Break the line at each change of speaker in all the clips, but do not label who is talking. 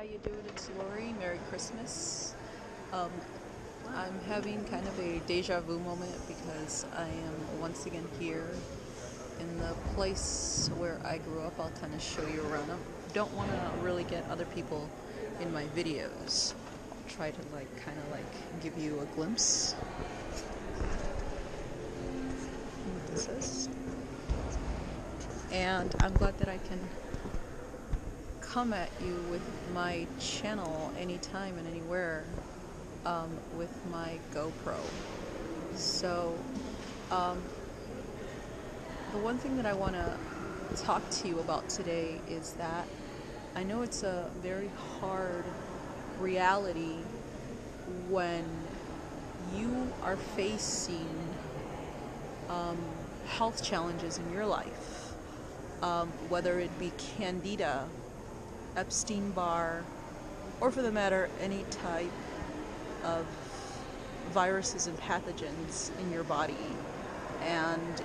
how you doing? It's Lori. Merry Christmas. Um, I'm having kind of a deja vu moment because I am once again here in the place where I grew up. I'll kind of show you around. I don't want to really get other people in my videos. I'll try to like kind of like give you a glimpse. What this is. And I'm glad that I can come at you with my channel anytime and anywhere um, with my GoPro. So, um, the one thing that I want to talk to you about today is that I know it's a very hard reality when you are facing um, health challenges in your life, um, whether it be candida Epstein Barr, or for the matter, any type of viruses and pathogens in your body, and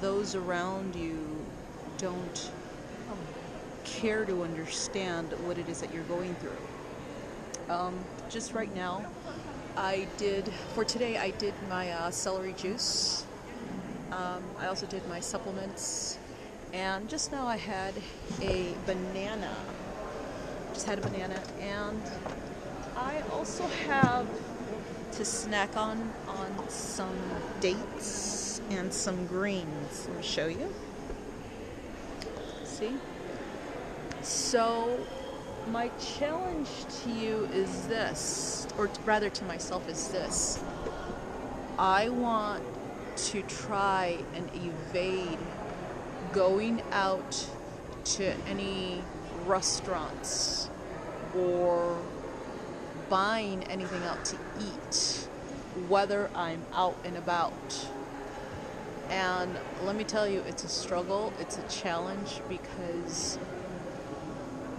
those around you don't care to understand what it is that you're going through. Um, just right now, I did, for today, I did my uh, celery juice. Um, I also did my supplements. And just now I had a banana just had a banana, and I also have to snack on on some dates and some greens. Let me show you. See? So my challenge to you is this, or rather to myself is this. I want to try and evade going out to any restaurants or buying anything out to eat, whether I'm out and about. And let me tell you, it's a struggle, it's a challenge because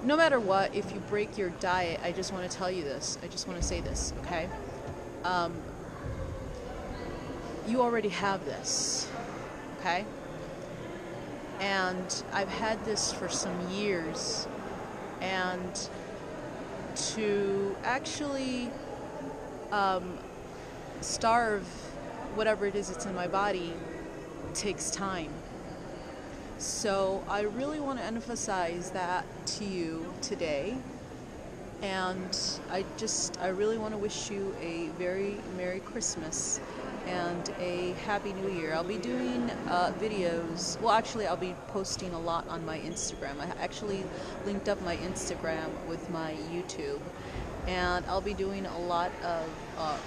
no matter what, if you break your diet, I just want to tell you this. I just want to say this, okay? Um, you already have this, okay? And I've had this for some years and to actually um, starve whatever it is that's in my body takes time. So I really want to emphasize that to you today. And I just, I really want to wish you a very Merry Christmas and a happy new year. I'll be doing uh, videos. Well, actually, I'll be posting a lot on my Instagram. I actually linked up my Instagram with my YouTube, and I'll be doing a lot of uh,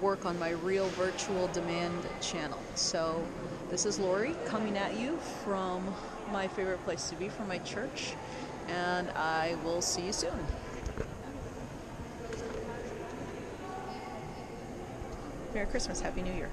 work on my real virtual demand channel. So, this is Lori coming at you from my favorite place to be, from my church, and I will see you soon. Merry Christmas, Happy New Year.